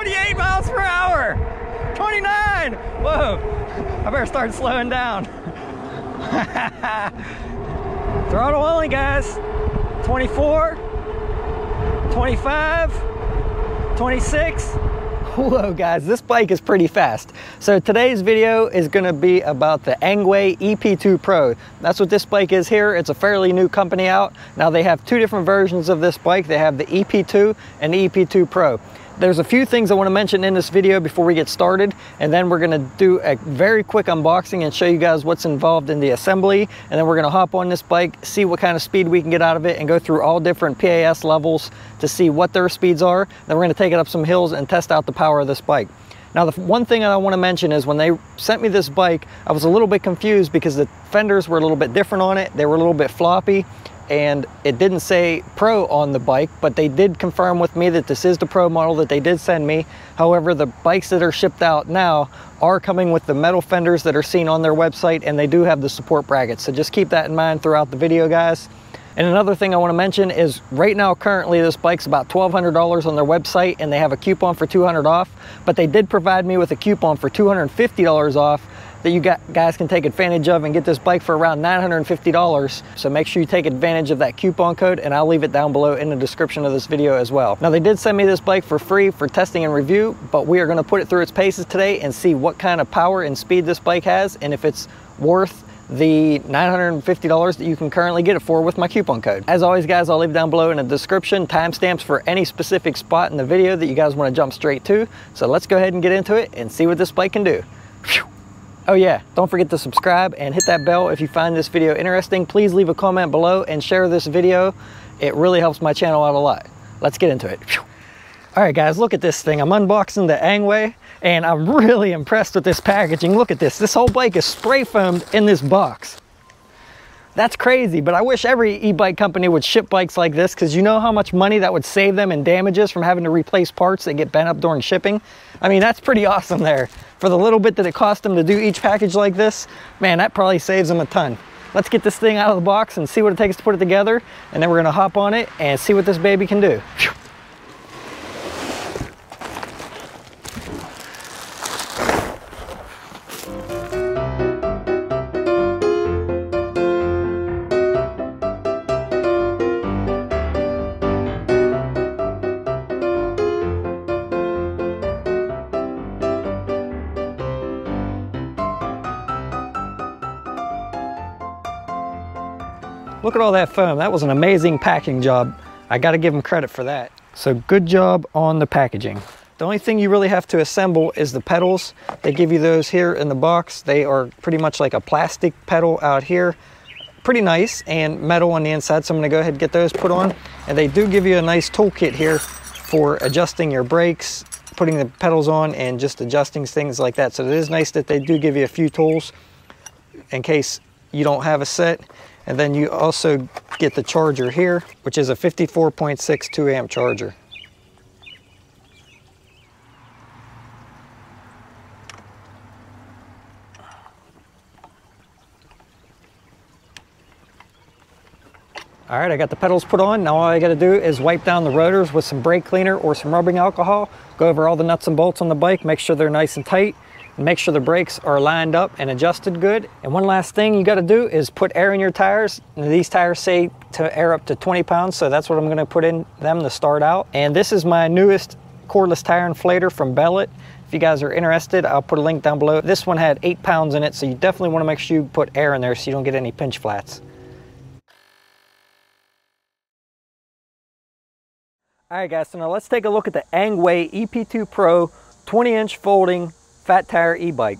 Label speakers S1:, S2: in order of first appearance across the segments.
S1: 28 miles per hour. 29. Whoa. I better start slowing down. Throttle only, guys. 24, 25, 26. Whoa guys, this bike is pretty fast. So today's video is gonna be about the Engwe EP2 Pro. That's what this bike is here. It's a fairly new company out. Now they have two different versions of this bike. They have the EP2 and the EP2 Pro. There's a few things I want to mention in this video before we get started, and then we're going to do a very quick unboxing and show you guys what's involved in the assembly, and then we're going to hop on this bike, see what kind of speed we can get out of it, and go through all different PAS levels to see what their speeds are. Then we're going to take it up some hills and test out the power of this bike. Now the one thing that I want to mention is when they sent me this bike, I was a little bit confused because the fenders were a little bit different on it. They were a little bit floppy and it didn't say Pro on the bike, but they did confirm with me that this is the Pro model that they did send me. However, the bikes that are shipped out now are coming with the metal fenders that are seen on their website and they do have the support brackets. So just keep that in mind throughout the video, guys. And another thing I want to mention is right now, currently, this bike's about $1,200 on their website and they have a coupon for 200 off, but they did provide me with a coupon for $250 off that you guys can take advantage of and get this bike for around $950. So make sure you take advantage of that coupon code and I'll leave it down below in the description of this video as well. Now they did send me this bike for free for testing and review, but we are gonna put it through its paces today and see what kind of power and speed this bike has and if it's worth the $950 that you can currently get it for with my coupon code. As always guys, I'll leave down below in the description timestamps for any specific spot in the video that you guys wanna jump straight to. So let's go ahead and get into it and see what this bike can do. Whew. Oh yeah, don't forget to subscribe and hit that bell if you find this video interesting. Please leave a comment below and share this video. It really helps my channel out a lot. Let's get into it. All right guys, look at this thing. I'm unboxing the Engwe and I'm really impressed with this packaging. Look at this. This whole bike is spray foamed in this box. That's crazy, but I wish every e-bike company would ship bikes like this because you know how much money that would save them in damages from having to replace parts that get bent up during shipping? I mean, that's pretty awesome there for the little bit that it cost them to do each package like this, man, that probably saves them a ton. Let's get this thing out of the box and see what it takes to put it together, and then we're gonna hop on it and see what this baby can do. At all that foam. That was an amazing packing job. I gotta give them credit for that. So good job on the packaging. The only thing you really have to assemble is the pedals. They give you those here in the box. They are pretty much like a plastic pedal out here. Pretty nice and metal on the inside. So I'm gonna go ahead and get those put on. And they do give you a nice toolkit here for adjusting your brakes, putting the pedals on and just adjusting things like that. So it is nice that they do give you a few tools in case you don't have a set. And then you also get the charger here, which is a 54.62 amp charger. All right, I got the pedals put on. Now all I gotta do is wipe down the rotors with some brake cleaner or some rubbing alcohol, go over all the nuts and bolts on the bike, make sure they're nice and tight, Make sure the brakes are lined up and adjusted good. And one last thing you gotta do is put air in your tires. these tires say to air up to 20 pounds, so that's what I'm gonna put in them to start out. And this is my newest cordless tire inflator from Balit. If you guys are interested, I'll put a link down below. This one had eight pounds in it, so you definitely wanna make sure you put air in there so you don't get any pinch flats. All right guys, so now let's take a look at the Engwe EP2 Pro 20 inch folding fat tire e-bike.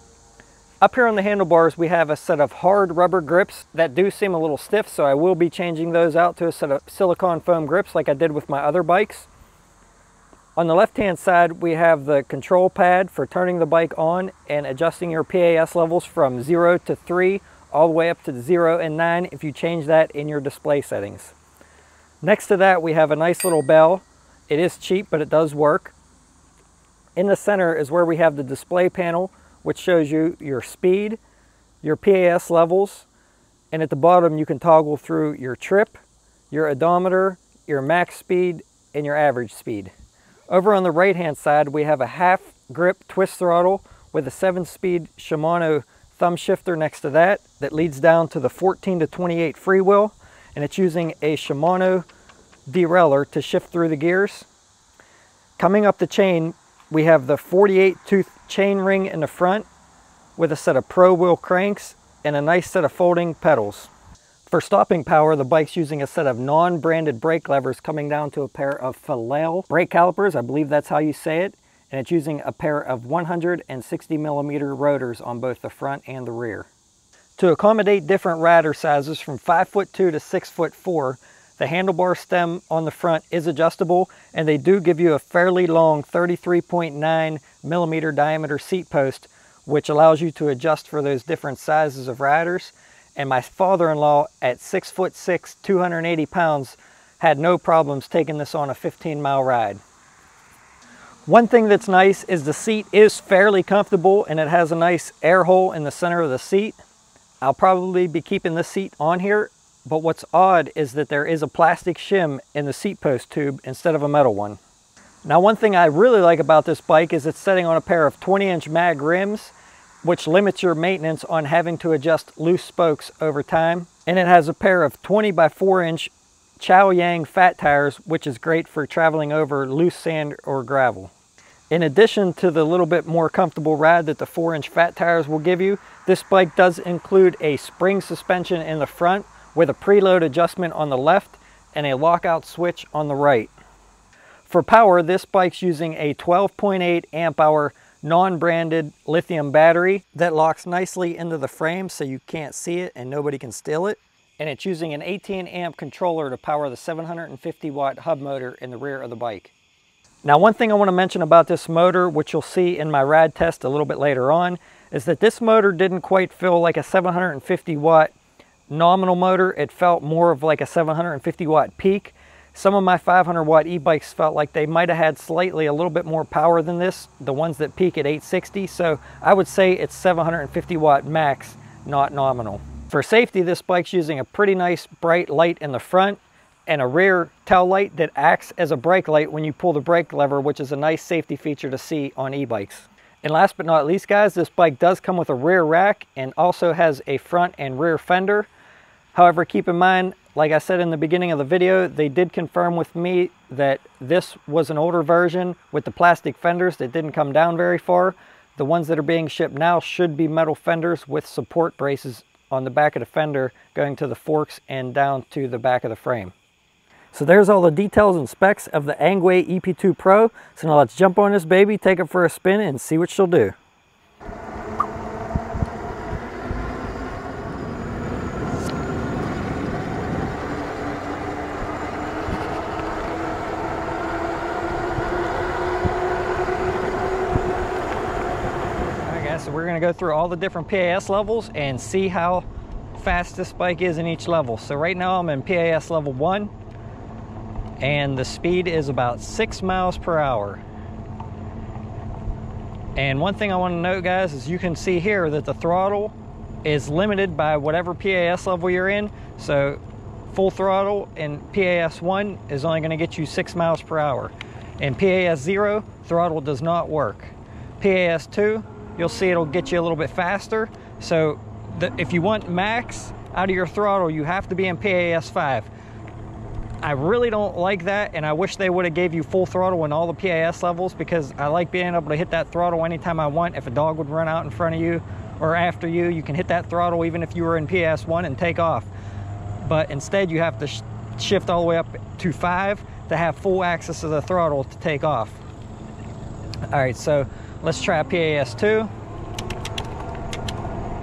S1: Up here on the handlebars, we have a set of hard rubber grips that do seem a little stiff, so I will be changing those out to a set of silicone foam grips like I did with my other bikes. On the left-hand side, we have the control pad for turning the bike on and adjusting your PAS levels from 0 to 3, all the way up to 0 and 9 if you change that in your display settings. Next to that, we have a nice little bell. It is cheap, but it does work. In the center is where we have the display panel, which shows you your speed, your PAS levels, and at the bottom you can toggle through your trip, your odometer, your max speed, and your average speed. Over on the right hand side, we have a half grip twist throttle with a seven speed Shimano thumb shifter next to that that leads down to the 14 to 28 freewheel and it's using a Shimano derailleur to shift through the gears. Coming up the chain, we have the 48 tooth chain ring in the front with a set of Prowheel cranks and a nice set of folding pedals. For stopping power, the bike's using a set of non-branded brake levers coming down to a pair of Falal brake calipers, I believe that's how you say it, and it's using a pair of 160 millimeter rotors on both the front and the rear. To accommodate different rider sizes from 5 foot 2 to 6 foot 4, the handlebar stem on the front is adjustable and they do give you a fairly long 33.9 millimeter diameter seat post which allows you to adjust for those different sizes of riders and my father-in-law at six foot six, 280 pounds, had no problems taking this on a 15 mile ride. One thing that's nice is the seat is fairly comfortable and it has a nice air hole in the center of the seat. I'll probably be keeping this seat on here, but what's odd is that there is a plastic shim in the seat post tube instead of a metal one. Now one thing I really like about this bike is it's setting on a pair of 20 inch mag rims which limits your maintenance on having to adjust loose spokes over time. And it has a pair of 20 by 4 inch Chaoyang fat tires, which is great for traveling over loose sand or gravel. In addition to the little bit more comfortable ride that the 4 inch fat tires will give you, this bike does include a spring suspension in the front with a preload adjustment on the left and a lockout switch on the right. For power, this bike's using a 12.8 amp hour non-branded lithium battery that locks nicely into the frame so you can't see it and nobody can steal it. And it's using an 18 amp controller to power the 750 watt hub motor in the rear of the bike. Now one thing I want to mention about this motor, which you'll see in my rad test a little bit later on, is that this motor didn't quite feel like a 750 watt nominal motor. It felt more of like a 750 watt peak. Some of my 500 watt e-bikes felt like they might have had slightly a little bit more power than this, the ones that peak at 860. So I would say it's 750 watt max, not nominal. For safety, this bike's using a pretty nice bright light in the front and a rear tail light that acts as a brake light when you pull the brake lever, which is a nice safety feature to see on e-bikes. And last but not least, guys, this bike does come with a rear rack and also has a front and rear fender. However, keep in mind, like I said in the beginning of the video, they did confirm with me that this was an older version with the plastic fenders that didn't come down very far. The ones that are being shipped now should be metal fenders with support braces on the back of the fender going to the forks and down to the back of the frame. So there's all the details and specs of the Engwe EP2 Pro. So now let's jump on this baby, take it for a spin and see what she'll do. We're gonna go through all the different PAS levels and see how fast this bike is in each level. So right now I'm in PAS level one and the speed is about six miles per hour. And one thing I want to note guys is you can see here that the throttle is limited by whatever PAS level you're in. So full throttle in PAS 1 is only going to get you 6 miles per hour. In PAS 0, throttle does not work. PAS 2, you'll see it'll get you a little bit faster. So the, if you want max out of your throttle, you have to be in PAS 5. I really don't like that and I wish they would have gave you full throttle in all the PAS levels because I like being able to hit that throttle anytime I want. If a dog would run out in front of you or after you, you can hit that throttle even if you were in PAS 1 and take off. But instead you have to sh shift all the way up to 5 to have full access to the throttle to take off. All right, so Let's try PAS2.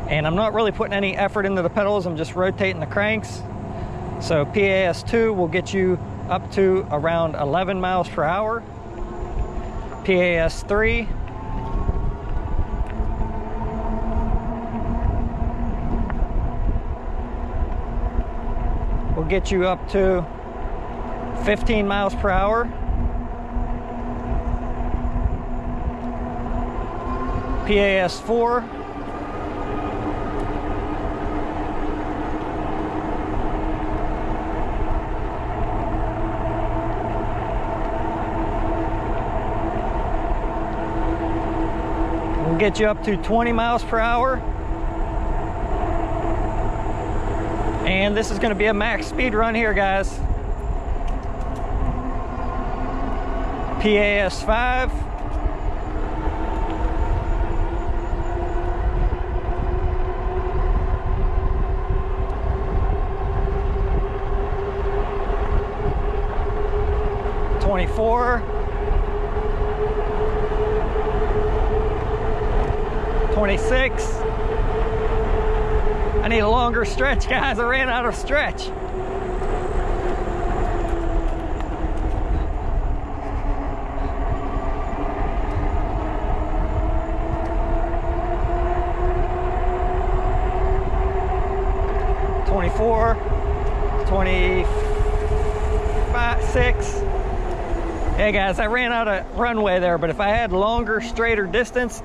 S1: And I'm not really putting any effort into the pedals, I'm just rotating the cranks. So PAS2 will get you up to around 11 miles per hour. PAS3 will get you up to 15 miles per hour. PAS4. We'll get you up to 20 miles per hour. And this is going to be a max speed run here, guys. PAS 5. 26. I need a longer stretch, guys. I ran out of stretch. Twenty-four, twenty-five, six. Hey guys, I ran out of runway there, but if I had longer, straighter distance,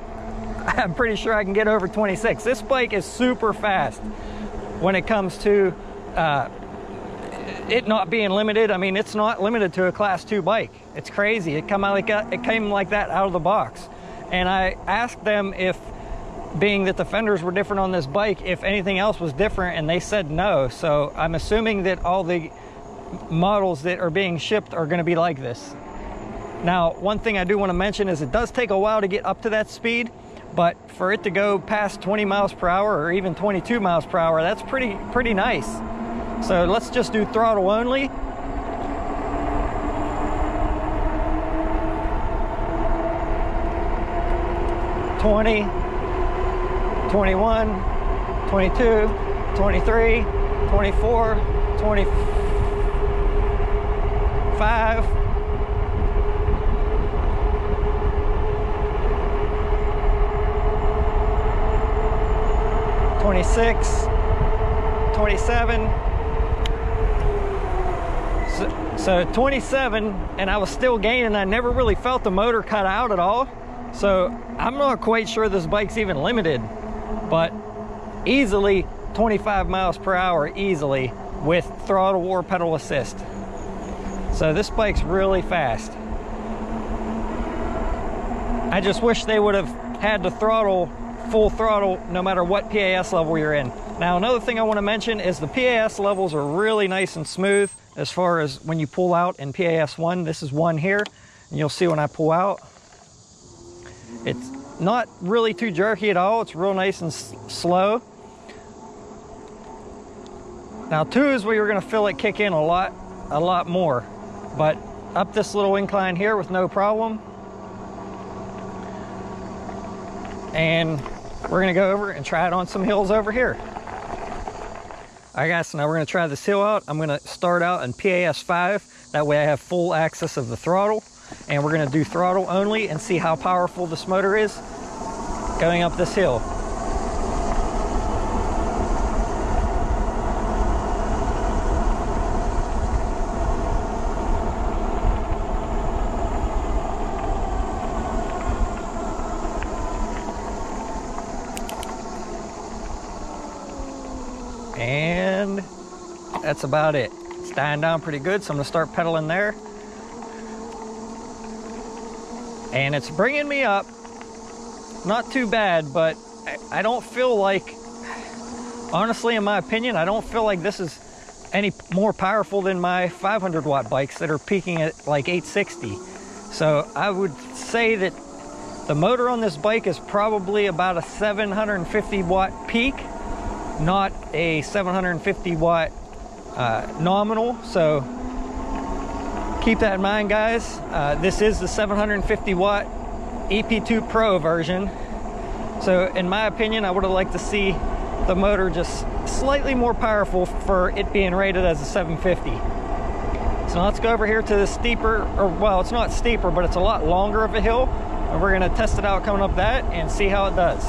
S1: I'm pretty sure I can get over 26. This bike is super fast when it comes to uh, it not being limited. I mean, it's not limited to a class two bike. It's crazy. It come out like that, it came like that out of the box. And I asked them if being that the fenders were different on this bike, if anything else was different, and they said no. So I'm assuming that all the models that are being shipped are going to be like this. Now, one thing I do want to mention is it does take a while to get up to that speed, but for it to go past 20 miles per hour or even 22 miles per hour, that's pretty, pretty nice. So let's just do throttle only. Twenty, twenty-one, twenty-two, twenty-three, twenty-four, twenty-five. 26, 27. So, so 27, and I was still gaining. I never really felt the motor cut out at all. So I'm not quite sure this bike's even limited, but easily 25 miles per hour easily with throttle or pedal assist. So this bike's really fast. I just wish they would have had the throttle full throttle no matter what PAS level you're in. Now another thing I want to mention is the PAS levels are really nice and smooth as far as when you pull out in PAS 1. This is 1 here and you'll see when I pull out. It's not really too jerky at all. It's real nice and slow. Now 2 is where you're going to feel it kick in a lot, a lot more. But up this little incline here with no problem. And we're gonna go over and try it on some hills over here. All right guys, so now we're gonna try this hill out. I'm gonna start out in PAS 5. That way I have full access of the throttle. And we're gonna do throttle only and see how powerful this motor is going up this hill. and that's about it. It's dying down pretty good, so I'm gonna start pedaling there. And it's bringing me up, not too bad, but I don't feel like, honestly, in my opinion, I don't feel like this is any more powerful than my 500 watt bikes that are peaking at like 860. So I would say that the motor on this bike is probably about a 750 watt peak not a 750 watt uh, nominal. So keep that in mind, guys. Uh, this is the 750 watt EP2 Pro version. So in my opinion, I would have liked to see the motor just slightly more powerful for it being rated as a 750. So let's go over here to the steeper, or well, it's not steeper, but it's a lot longer of a hill. And we're gonna test it out coming up that and see how it does.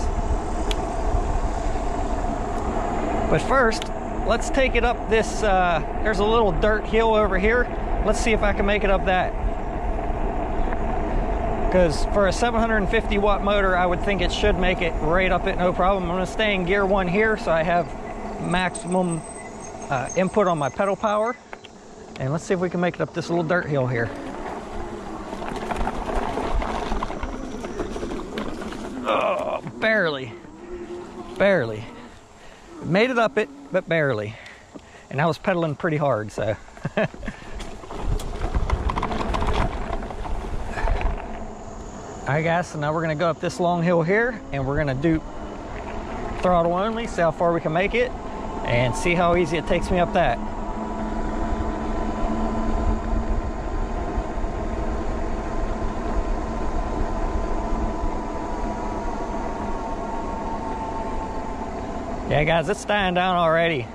S1: But first, let's take it up this, uh, there's a little dirt hill over here. Let's see if I can make it up that. Because for a 750 watt motor, I would think it should make it right up it, no problem. I'm gonna stay in gear one here so I have maximum uh, input on my pedal power. And let's see if we can make it up this little dirt hill here. Oh barely, barely. Made it up it, but barely. And I was pedaling pretty hard, so. All right guys, so now we're gonna go up this long hill here and we're gonna do throttle only, see how far we can make it and see how easy it takes me up that. Yeah guys, it's dying down already.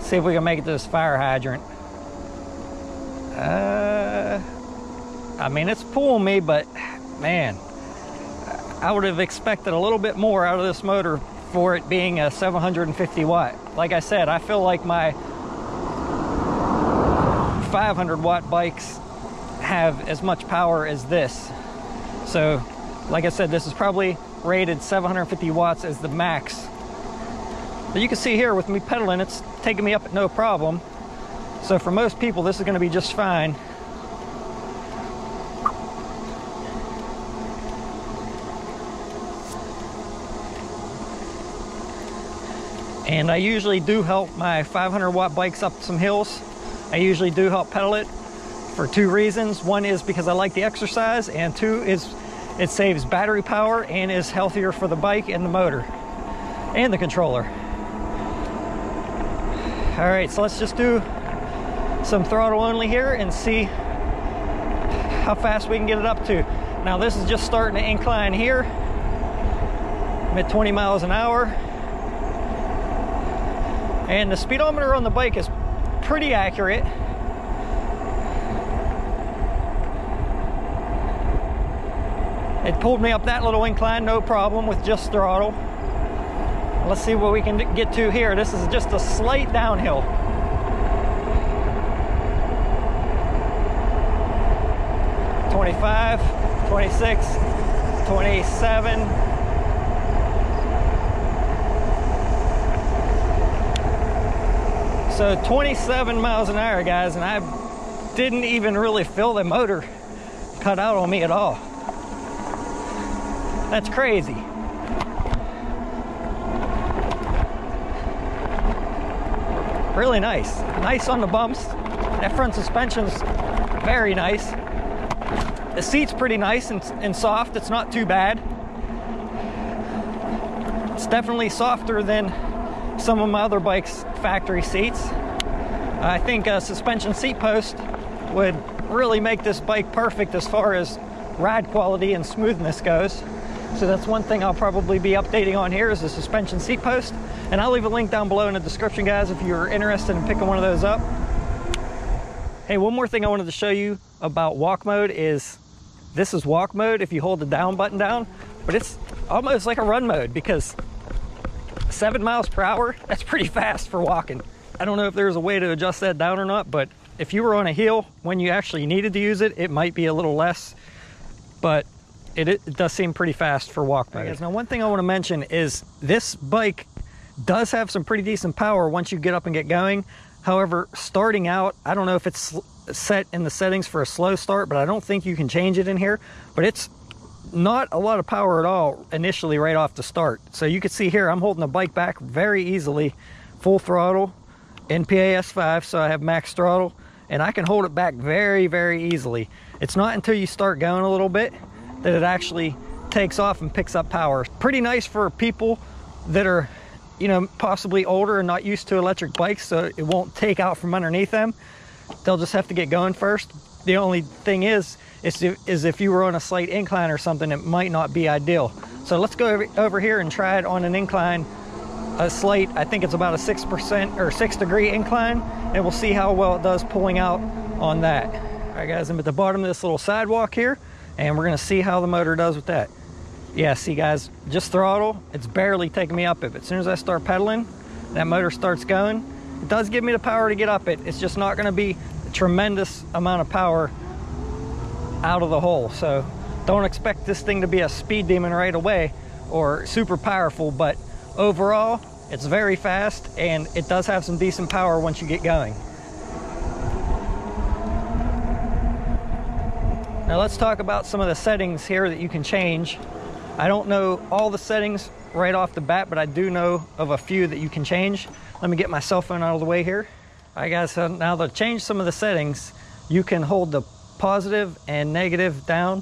S1: See if we can make it to this fire hydrant. Uh, I mean, it's pulling me, but man, I would have expected a little bit more out of this motor for it being a 750 watt. Like I said, I feel like my 500 watt bikes have as much power as this. So, like I said, this is probably rated 750 watts as the max. But you can see here with me pedaling, it's taking me up at no problem. So for most people, this is gonna be just fine. And I usually do help my 500 watt bikes up some hills. I usually do help pedal it for two reasons. One is because I like the exercise and two is it saves battery power and is healthier for the bike and the motor and the controller. All right, so let's just do some throttle only here and see how fast we can get it up to. Now this is just starting to incline here. I'm at 20 miles an hour. And the speedometer on the bike is pretty accurate. It pulled me up that little incline, no problem with just throttle. Let's see what we can get to here. This is just a slight downhill. Twenty-five, twenty-six, twenty-seven. So 27 miles an hour, guys, and I didn't even really feel the motor cut out on me at all. That's crazy. Really nice. Nice on the bumps. That front suspension's very nice. The seat's pretty nice and, and soft. It's not too bad. It's definitely softer than some of my other bikes' factory seats. I think a suspension seat post would really make this bike perfect as far as ride quality and smoothness goes. So that's one thing I'll probably be updating on here is the suspension seat post. And I'll leave a link down below in the description, guys, if you're interested in picking one of those up. Hey, one more thing I wanted to show you about walk mode is this is walk mode if you hold the down button down, but it's almost like a run mode because seven miles per hour, that's pretty fast for walking. I don't know if there's a way to adjust that down or not, but if you were on a hill when you actually needed to use it, it might be a little less, but it, it does seem pretty fast for walk. Right, now, one thing I want to mention is this bike does have some pretty decent power once you get up and get going. However, starting out, I don't know if it's set in the settings for a slow start, but I don't think you can change it in here, but it's not a lot of power at all initially right off the start. So you can see here, I'm holding the bike back very easily, full throttle, NPAS 5, so I have max throttle, and I can hold it back very, very easily. It's not until you start going a little bit that it actually takes off and picks up power. Pretty nice for people that are, you know, possibly older and not used to electric bikes, so it won't take out from underneath them. They'll just have to get going first. The only thing is, is if, is if you were on a slight incline or something, it might not be ideal. So let's go over, over here and try it on an incline, a slight, I think it's about a 6% or 6 degree incline, and we'll see how well it does pulling out on that. All right, guys, I'm at the bottom of this little sidewalk here, and we're gonna see how the motor does with that. Yeah, see guys, just throttle, it's barely taking me up it, but as soon as I start pedaling, that motor starts going. It does give me the power to get up it. It's just not gonna be a tremendous amount of power out of the hole. So don't expect this thing to be a speed demon right away or super powerful, but overall, it's very fast and it does have some decent power once you get going. Now let's talk about some of the settings here that you can change. I don't know all the settings right off the bat, but I do know of a few that you can change. Let me get my cell phone out of the way here. All right guys, so now to change some of the settings, you can hold the positive and negative down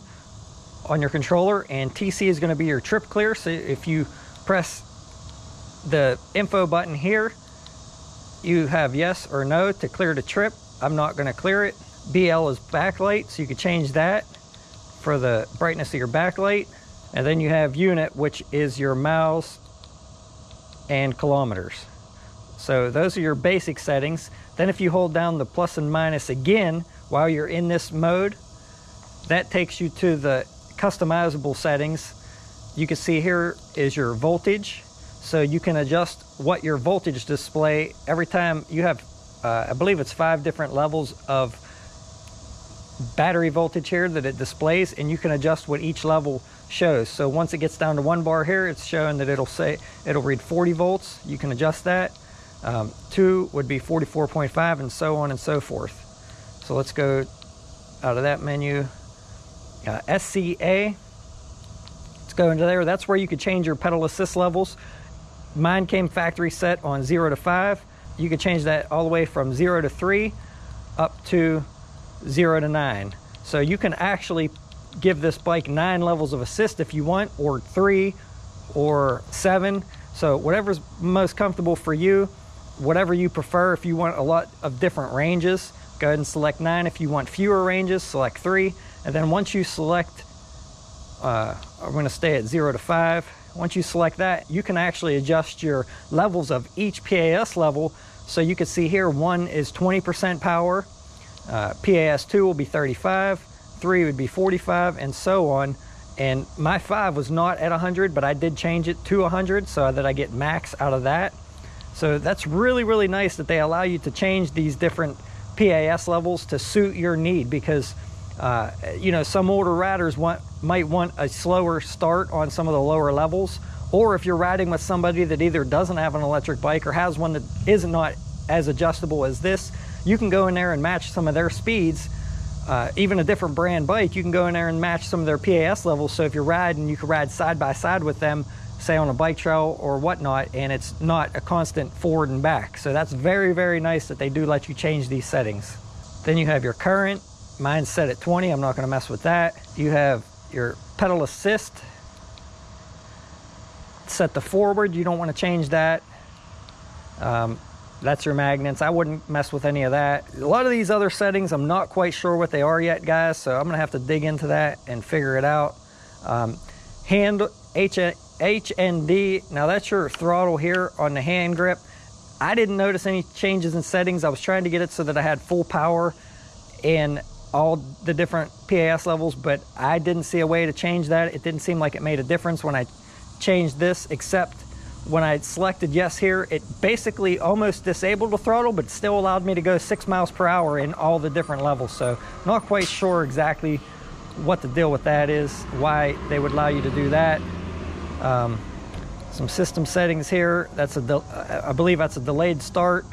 S1: on your controller and TC is gonna be your trip clear. So if you press the info button here, you have yes or no to clear the trip. I'm not gonna clear it. BL is backlight, so you can change that for the brightness of your backlight. And then you have unit, which is your miles and kilometers. So those are your basic settings. Then if you hold down the plus and minus again while you're in this mode, that takes you to the customizable settings. You can see here is your voltage. So you can adjust what your voltage display every time you have, uh, I believe it's five different levels of battery voltage here that it displays and you can adjust what each level shows. So once it gets down to one bar here, it's showing that it'll say, it'll read 40 volts. You can adjust that. Um, two would be 44.5 and so on and so forth. So let's go out of that menu. Uh, SCA, let's go into there. That's where you could change your pedal assist levels. Mine came factory set on zero to five. You could change that all the way from zero to three up to zero to nine. So you can actually give this bike nine levels of assist if you want, or three, or seven. So whatever's most comfortable for you, whatever you prefer. If you want a lot of different ranges, go ahead and select nine. If you want fewer ranges, select three. And then once you select, uh, I'm gonna stay at zero to five. Once you select that, you can actually adjust your levels of each PAS level. So you can see here, one is 20% power, uh, PAS2 will be 35, 3 would be 45, and so on. And my 5 was not at 100, but I did change it to 100 so that I get max out of that. So that's really, really nice that they allow you to change these different PAS levels to suit your need because, uh, you know, some older riders want, might want a slower start on some of the lower levels. Or if you're riding with somebody that either doesn't have an electric bike or has one that is not as adjustable as this, you can go in there and match some of their speeds. Uh, even a different brand bike, you can go in there and match some of their PAS levels. So if you're riding, you can ride side by side with them, say on a bike trail or whatnot, and it's not a constant forward and back. So that's very, very nice that they do let you change these settings. Then you have your current, mine's set at 20, I'm not gonna mess with that. You have your pedal assist, set to forward, you don't wanna change that. Um, that's your magnets. I wouldn't mess with any of that. A lot of these other settings, I'm not quite sure what they are yet, guys, so I'm gonna have to dig into that and figure it out. Um, hand H HND, now that's your throttle here on the hand grip. I didn't notice any changes in settings. I was trying to get it so that I had full power in all the different PAS levels, but I didn't see a way to change that. It didn't seem like it made a difference when I changed this, except when I selected yes here, it basically almost disabled the throttle, but still allowed me to go six miles per hour in all the different levels. So not quite sure exactly what the deal with that is, why they would allow you to do that. Um, some system settings here. That's a, I believe that's a delayed start.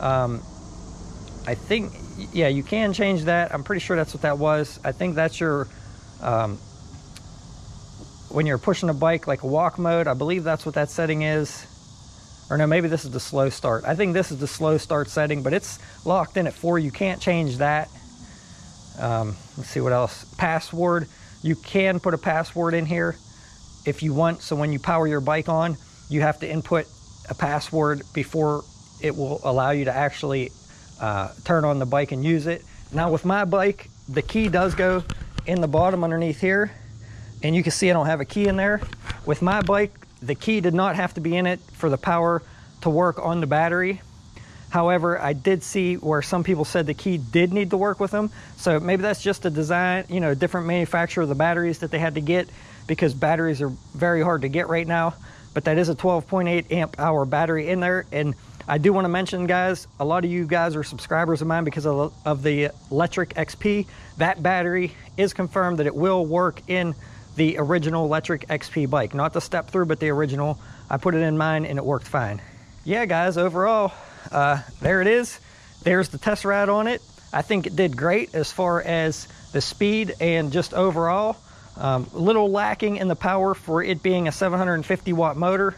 S1: Um, I think, yeah, you can change that. I'm pretty sure that's what that was. I think that's your, um, when you're pushing a bike like a walk mode, I believe that's what that setting is. Or no, maybe this is the slow start. I think this is the slow start setting, but it's locked in at four. You can't change that. Um, let's see what else. Password. You can put a password in here if you want. So when you power your bike on, you have to input a password before it will allow you to actually uh, turn on the bike and use it. Now with my bike, the key does go in the bottom underneath here. And you can see I don't have a key in there. With my bike, the key did not have to be in it for the power to work on the battery. However, I did see where some people said the key did need to work with them. So maybe that's just a design, you know, different manufacturer of the batteries that they had to get because batteries are very hard to get right now. But that is a 12.8 amp hour battery in there. And I do want to mention, guys, a lot of you guys are subscribers of mine because of, of the Lectric XP. That battery is confirmed that it will work in the original Lectric XP bike. Not the step through, but the original. I put it in mine and it worked fine. Yeah, guys, overall, uh, there it is. There's the test ride on it. I think it did great as far as the speed and just overall. Um, little lacking in the power for it being a 750 watt motor,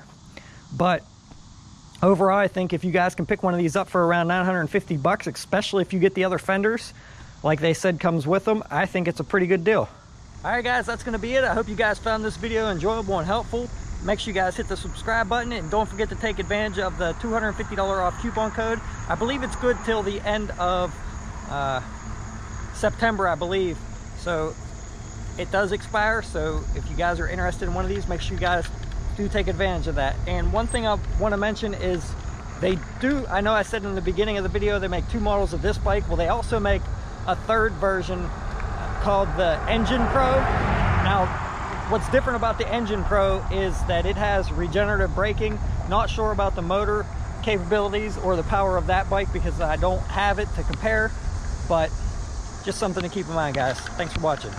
S1: but overall, I think if you guys can pick one of these up for around 950 bucks, especially if you get the other fenders, like they said comes with them, I think it's a pretty good deal. All right, guys, that's gonna be it. I hope you guys found this video enjoyable and helpful. Make sure you guys hit the subscribe button and don't forget to take advantage of the $250 off coupon code. I believe it's good till the end of uh, September, I believe. So it does expire. So if you guys are interested in one of these, make sure you guys do take advantage of that. And one thing I want to mention is they do, I know I said in the beginning of the video, they make two models of this bike. Well, they also make a third version called the Engine Pro. Now, what's different about the Engine Pro is that it has regenerative braking. Not sure about the motor capabilities or the power of that bike because I don't have it to compare, but just something to keep in mind, guys. Thanks for watching.